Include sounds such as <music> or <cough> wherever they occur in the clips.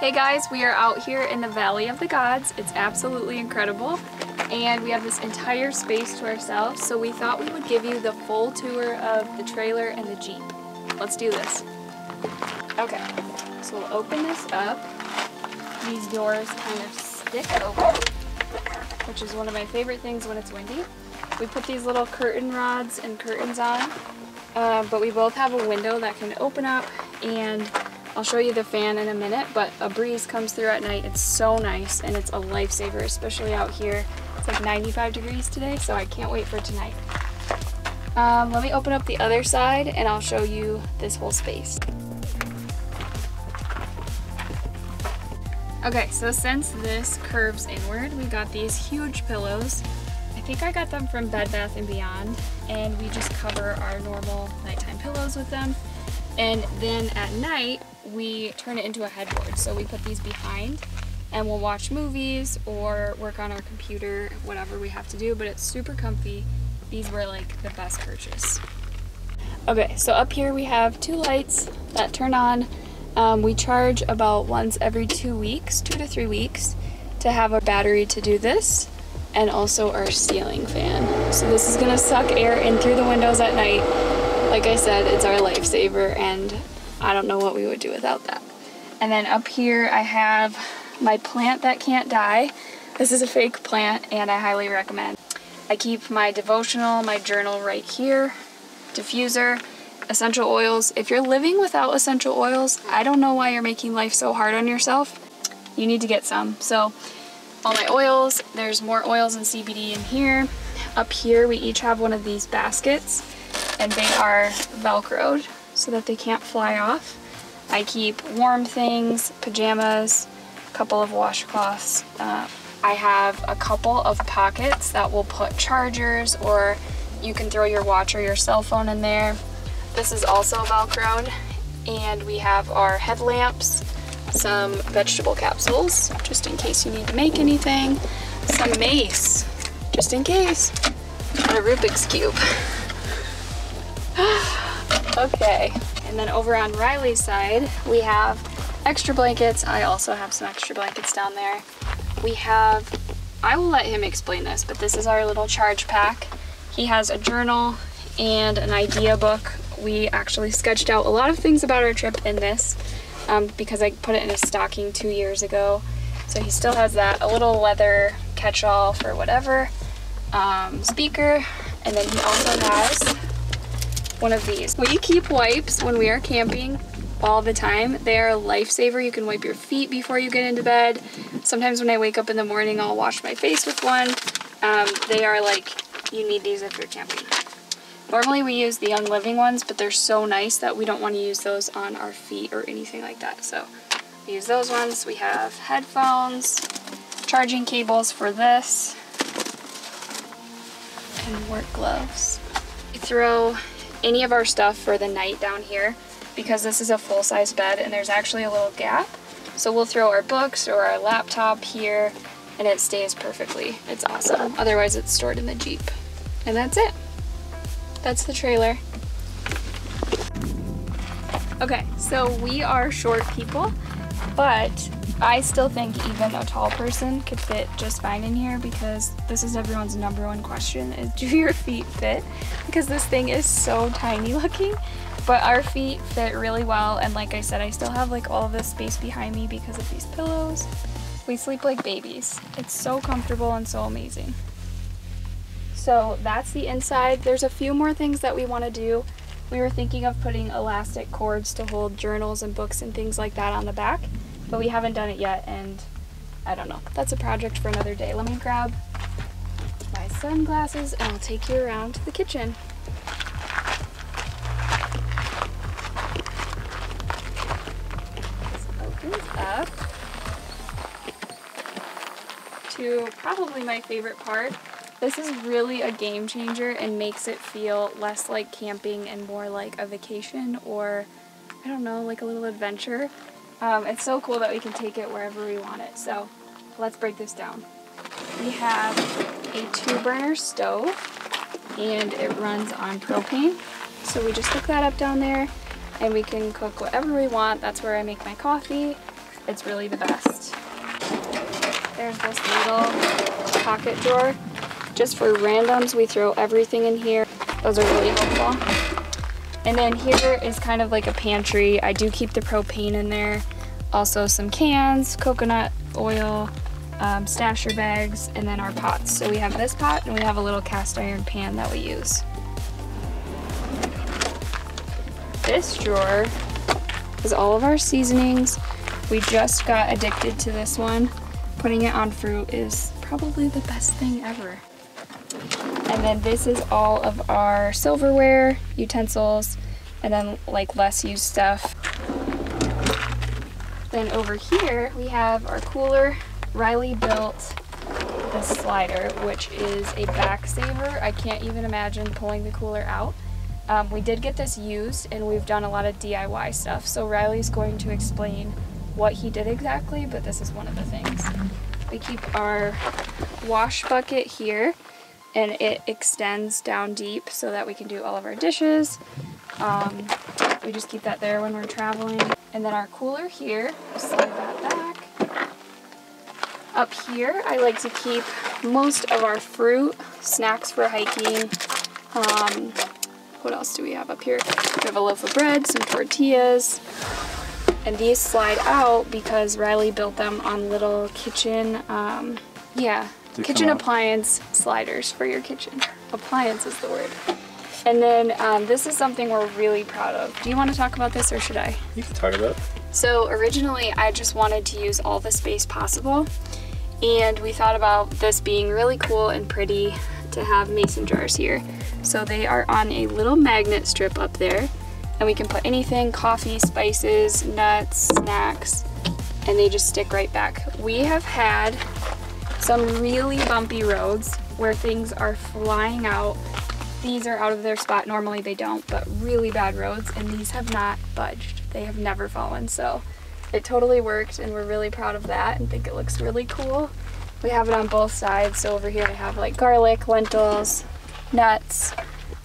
Hey guys, we are out here in the Valley of the Gods. It's absolutely incredible. And we have this entire space to ourselves, so we thought we would give you the full tour of the trailer and the Jeep. Let's do this. Okay, so we'll open this up. These doors kind of stick open, which is one of my favorite things when it's windy. We put these little curtain rods and curtains on, uh, but we both have a window that can open up and I'll show you the fan in a minute, but a breeze comes through at night. It's so nice and it's a lifesaver, especially out here. It's like 95 degrees today, so I can't wait for tonight. Um, let me open up the other side and I'll show you this whole space. Okay, so since this curves inward, we got these huge pillows. I think I got them from Bed Bath & Beyond, and we just cover our normal nighttime pillows with them. And then at night, we turn it into a headboard. So we put these behind and we'll watch movies or work on our computer, whatever we have to do, but it's super comfy. These were like the best purchase. Okay, so up here we have two lights that turn on. Um, we charge about once every two weeks, two to three weeks, to have a battery to do this and also our ceiling fan. So this is gonna suck air in through the windows at night. Like I said, it's our lifesaver and I don't know what we would do without that. And then up here I have my plant that can't die. This is a fake plant and I highly recommend. I keep my devotional, my journal right here, diffuser, essential oils. If you're living without essential oils, I don't know why you're making life so hard on yourself. You need to get some. So all my oils, there's more oils and CBD in here. Up here we each have one of these baskets and they are velcroed so that they can't fly off. I keep warm things, pajamas, a couple of washcloths. Uh, I have a couple of pockets that will put chargers or you can throw your watch or your cell phone in there. This is also Velcroed and we have our headlamps, some vegetable capsules just in case you need to make anything, some mace just in case, and a Rubik's Cube. <laughs> <gasps> Okay, and then over on Riley's side, we have extra blankets. I also have some extra blankets down there. We have, I will let him explain this, but this is our little charge pack. He has a journal and an idea book. We actually sketched out a lot of things about our trip in this um, because I put it in a stocking two years ago. So he still has that, a little leather catch-all for whatever, um, speaker, and then he also has one of these. We keep wipes when we are camping all the time. They are a lifesaver. You can wipe your feet before you get into bed. Sometimes when I wake up in the morning, I'll wash my face with one. Um, they are like, you need these if you're camping. Normally we use the Young Living ones, but they're so nice that we don't want to use those on our feet or anything like that. So we use those ones. We have headphones, charging cables for this, and work gloves. We throw any of our stuff for the night down here because this is a full-size bed and there's actually a little gap. So we'll throw our books or our laptop here and it stays perfectly. It's awesome. Otherwise it's stored in the Jeep. And that's it. That's the trailer. Okay, so we are short people, but I still think even a tall person could fit just fine in here because this is everyone's number one question is do your feet fit? Because this thing is so tiny looking, but our feet fit really well and like I said, I still have like all this space behind me because of these pillows. We sleep like babies. It's so comfortable and so amazing. So that's the inside. There's a few more things that we want to do. We were thinking of putting elastic cords to hold journals and books and things like that on the back but we haven't done it yet and I don't know. That's a project for another day. Let me grab my sunglasses and I'll take you around to the kitchen. This opens up to probably my favorite part. This is really a game changer and makes it feel less like camping and more like a vacation or I don't know, like a little adventure. Um, it's so cool that we can take it wherever we want it. So let's break this down. We have a two burner stove and it runs on propane. So we just hook that up down there and we can cook whatever we want. That's where I make my coffee. It's really the best. There's this little pocket drawer. Just for randoms, we throw everything in here. Those are really helpful. And then here is kind of like a pantry. I do keep the propane in there. Also some cans, coconut oil, um, stasher bags, and then our pots. So we have this pot and we have a little cast iron pan that we use. This drawer is all of our seasonings. We just got addicted to this one. Putting it on fruit is probably the best thing ever. And then this is all of our silverware, utensils, and then like less used stuff. Then over here we have our cooler. Riley built this slider, which is a back saver. I can't even imagine pulling the cooler out. Um, we did get this used and we've done a lot of DIY stuff. So Riley's going to explain what he did exactly, but this is one of the things. We keep our wash bucket here and it extends down deep so that we can do all of our dishes. Um, we just keep that there when we're traveling. And then our cooler here, slide that back. Up here, I like to keep most of our fruit, snacks for hiking. Um, what else do we have up here? We have a loaf of bread, some tortillas, and these slide out because Riley built them on little kitchen, um, yeah, kitchen appliance sliders for your kitchen. Appliance is the word. And then um, this is something we're really proud of. Do you want to talk about this or should I? You can talk about it. So originally I just wanted to use all the space possible and we thought about this being really cool and pretty to have mason jars here. So they are on a little magnet strip up there and we can put anything, coffee, spices, nuts, snacks, and they just stick right back. We have had some really bumpy roads where things are flying out. These are out of their spot. Normally they don't, but really bad roads, and these have not budged. They have never fallen, so it totally worked, and we're really proud of that and think it looks really cool. We have it on both sides, so over here I have like garlic, lentils, nuts,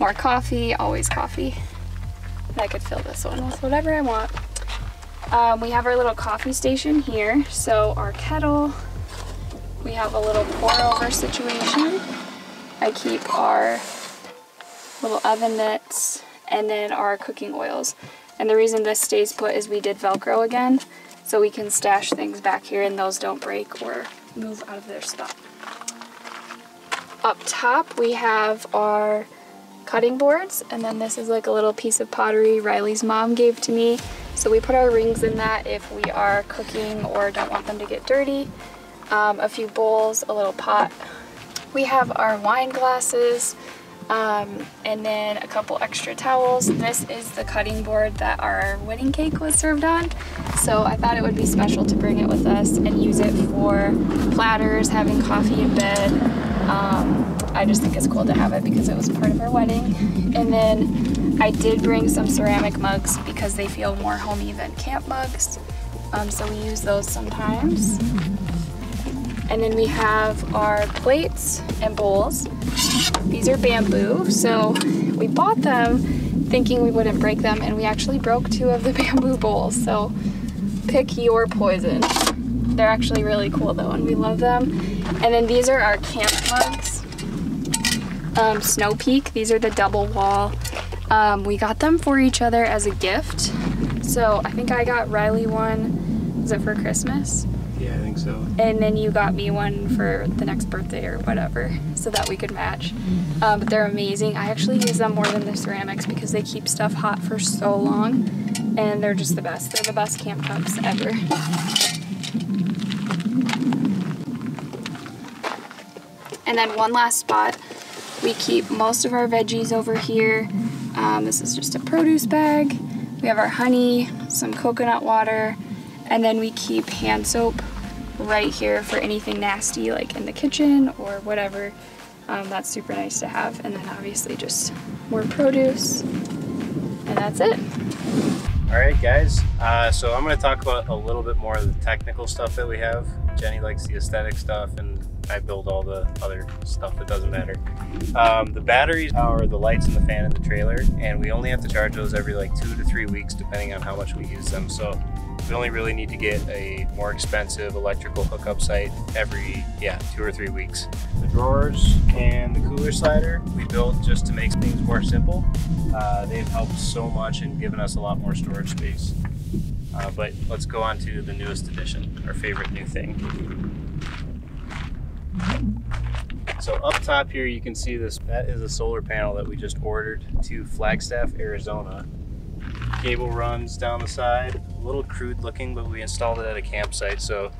more coffee, always coffee. I could fill this one with whatever I want. Um, we have our little coffee station here, so our kettle, we have a little pour over situation. I keep our little oven mitts and then our cooking oils. And the reason this stays put is we did Velcro again, so we can stash things back here and those don't break or move out of their spot. Up top we have our cutting boards and then this is like a little piece of pottery Riley's mom gave to me. So we put our rings in that if we are cooking or don't want them to get dirty um, a few bowls, a little pot. We have our wine glasses, um, and then a couple extra towels. This is the cutting board that our wedding cake was served on. So I thought it would be special to bring it with us and use it for platters, having coffee in bed. Um, I just think it's cool to have it because it was part of our wedding. And then I did bring some ceramic mugs because they feel more homey than camp mugs. Um, so we use those sometimes. And then we have our plates and bowls. These are bamboo, so we bought them thinking we wouldn't break them, and we actually broke two of the <laughs> bamboo bowls, so pick your poison. They're actually really cool though, and we love them. And then these are our camp mugs. Um, Snow Peak, these are the double wall. Um, we got them for each other as a gift. So I think I got Riley one, was it for Christmas? Yeah, I think so. And then you got me one for the next birthday or whatever so that we could match. Um, but they're amazing. I actually use them more than the ceramics because they keep stuff hot for so long and they're just the best. They're the best camp cups ever. And then one last spot, we keep most of our veggies over here. Um, this is just a produce bag. We have our honey, some coconut water, and then we keep hand soap right here for anything nasty like in the kitchen or whatever. Um, that's super nice to have. And then obviously just more produce. And that's it. All right, guys. Uh, so I'm going to talk about a little bit more of the technical stuff that we have. Jenny likes the aesthetic stuff and I build all the other stuff that doesn't matter. Um, the batteries power the lights and the fan in the trailer, and we only have to charge those every like two to three weeks, depending on how much we use them. So we only really need to get a more expensive electrical hookup site every yeah two or three weeks. The drawers and the cooler slider we built just to make things more simple. Uh, they've helped so much and given us a lot more storage space. Uh, but let's go on to the newest addition, our favorite new thing. So up top here you can see this, that is a solar panel that we just ordered to Flagstaff, Arizona. Cable runs down the side, a little crude looking, but we installed it at a campsite, so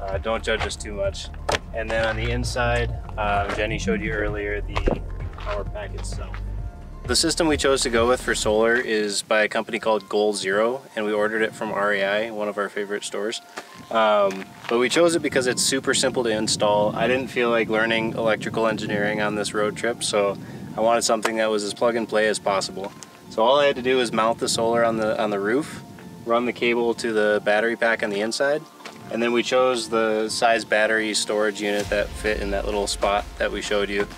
uh, don't judge us too much. And then on the inside, uh, Jenny showed you earlier the power pack itself. The system we chose to go with for solar is by a company called Goal Zero, and we ordered it from REI, one of our favorite stores. Um, but we chose it because it's super simple to install. I didn't feel like learning electrical engineering on this road trip, so I wanted something that was as plug and play as possible. So all I had to do was mount the solar on the on the roof, run the cable to the battery pack on the inside, and then we chose the size battery storage unit that fit in that little spot that we showed you.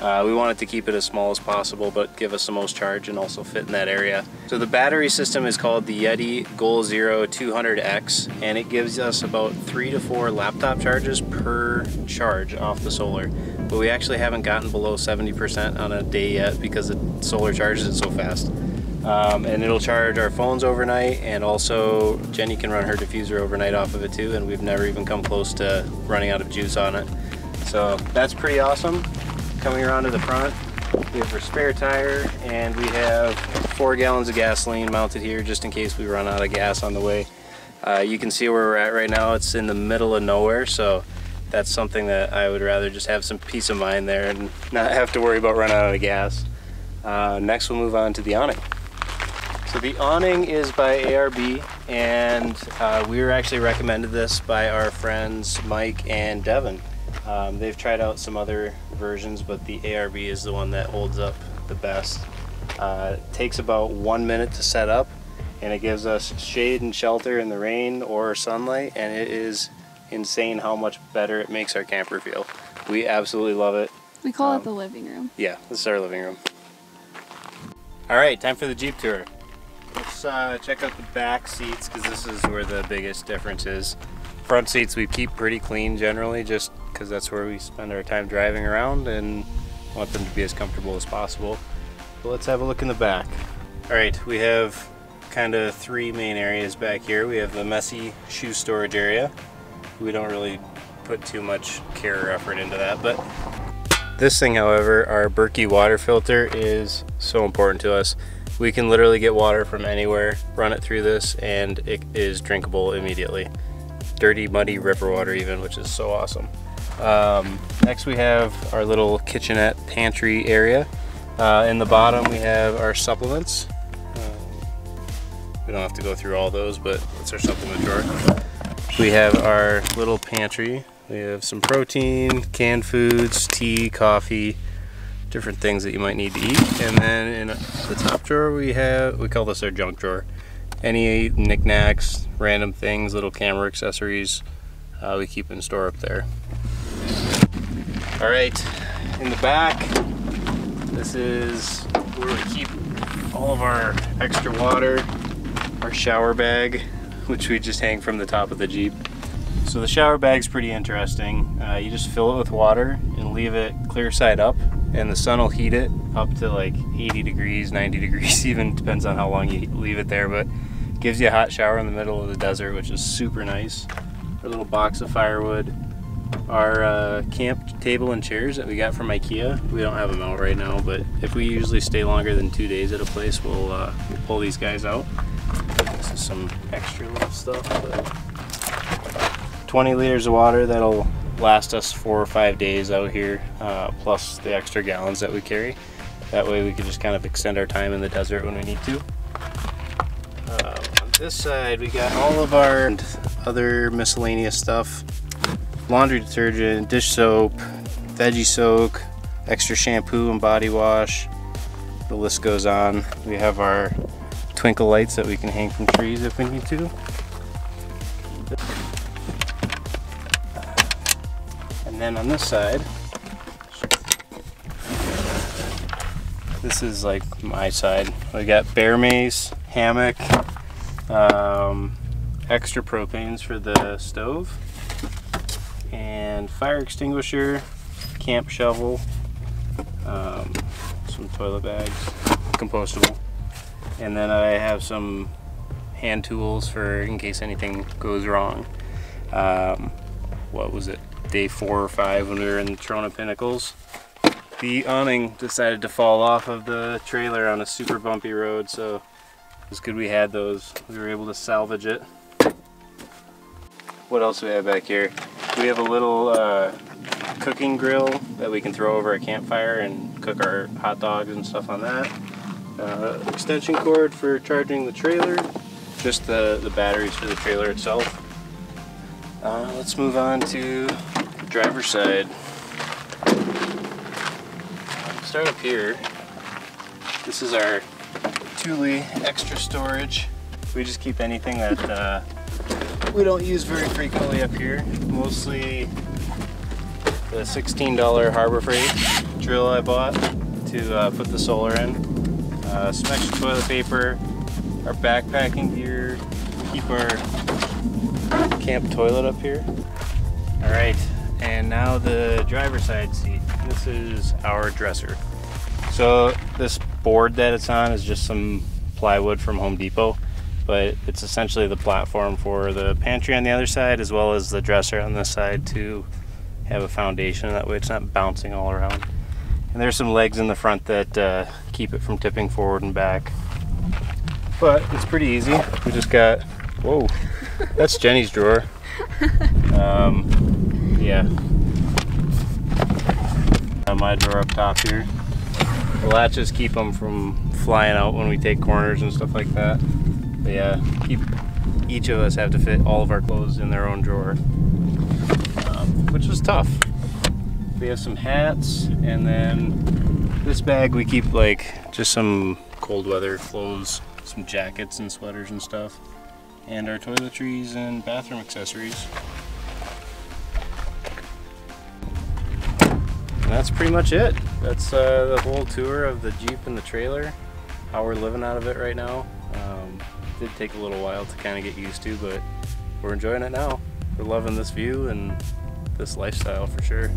Uh, we wanted to keep it as small as possible but give us the most charge and also fit in that area. So the battery system is called the Yeti Goal Zero 200X and it gives us about three to four laptop charges per charge off the solar. But we actually haven't gotten below 70% on a day yet because the solar charges it so fast. Um, and it'll charge our phones overnight and also Jenny can run her diffuser overnight off of it too and we've never even come close to running out of juice on it. So that's pretty awesome. Coming around to the front, we have our spare tire and we have four gallons of gasoline mounted here just in case we run out of gas on the way. Uh, you can see where we're at right now. It's in the middle of nowhere, so that's something that I would rather just have some peace of mind there and not have to worry about running out of gas. Uh, next we'll move on to the awning. So the awning is by ARB and uh, we were actually recommended this by our friends Mike and Devin. Um, they've tried out some other versions, but the ARB is the one that holds up the best. Uh, it takes about one minute to set up, and it gives us shade and shelter in the rain or sunlight, and it is insane how much better it makes our camper feel. We absolutely love it. We call Um, it the living room. Yeah, this is our living room. All right, time for the Jeep tour. Let's uh, check out the back seats because this is where the biggest difference is. Front seats we keep pretty clean generally just because that's where we spend our time driving around and want them to be as comfortable as possible. But let's have a look in the back. All right, we have kind of three main areas back here. We have the messy shoe storage area. We don't really put too much care or effort into that, but this thing, however, our Berkey water filter is so important to us. We can literally get water from anywhere, run it through this, and it is drinkable immediately. Dirty, muddy river water even, which is so awesome. Um, next we have our little kitchenette pantry area. Uh, in the bottom we have our supplements. Um, we don't have to go through all those, but it's our supplement drawer. We have our little pantry. We have some protein, canned foods, tea, coffee, different things that you might need to eat. And then in the top drawer we have, we call this our junk drawer. Any knickknacks, random things, little camera accessories, uh, we keep in store up there. All right, in the back, this is where we keep all of our extra water, our shower bag, which we just hang from the top of the Jeep. So the shower bag's pretty interesting. Uh, you just fill it with water and leave it clear side up and the sun will heat it up to like 80 degrees, 90 <laughs> degrees even, depends on how long you leave it there, but gives you a hot shower in the middle of the desert, which is super nice. Our little box of firewood. Our uh, camp table and chairs that we got from Ikea, we don't have them out right now, but if we usually stay longer than two days at a place, we'll, uh, we'll pull these guys out. This is some extra little stuff. But 20 liters of water that'll last us four or five days out here, uh, plus the extra gallons that we carry. That way we can just kind of extend our time in the desert when we need to. Uh, on this side we got all of our other miscellaneous stuff. Laundry detergent, dish soap, veggie soak, extra shampoo and body wash. The list goes on. We have our twinkle lights that we can hang from trees if we need to. And then on this side, this is like my side. We got bear mace, hammock, um, extra propanes for the stove, and fire extinguisher, camp shovel, um, some toilet bags, compostable, and then I have some hand tools for in case anything goes wrong. Um, what was it? Day four or five when we were in the Trona Pinnacles. The awning decided to fall off of the trailer on a super bumpy road, so it was good we had those. We were able to salvage it. What else do we have back here? We have a little uh, cooking grill that we can throw over a campfire and cook our hot dogs and stuff on that. Uh, extension cord for charging the trailer, just the, the batteries for the trailer itself. Uh, let's move on to the driver's side. Start up here. This is our Thule extra storage. We just keep anything that uh, we don't use very frequently up here. Mostly the $16 Harbor Freight drill I bought to uh, put the solar in. Uh, some extra toilet paper, our backpacking gear, keep our camp toilet up here. All right, and now the driver's side seat. This is our dresser. So this board that it's on is just some plywood from Home Depot, but it's essentially the platform for the pantry on the other side as well as the dresser on this side to have a foundation. That way it's not bouncing all around. And there's some legs in the front that uh, keep it from tipping forward and back. But it's pretty easy. We just got, whoa, that's Jenny's drawer. Um, yeah. my drawer up top here. The latches keep them from flying out when we take corners and stuff like that. Yeah, keep, each of us have to fit all of our clothes in their own drawer, um, which was tough. We have some hats, and then this bag we keep like just some cold weather clothes, some jackets and sweaters and stuff, and our toiletries and bathroom accessories. And that's pretty much it. That's uh, the whole tour of the Jeep and the trailer, how we're living out of it right now did take a little while to kind of get used to, but we're enjoying it now. We're loving this view and this lifestyle for sure.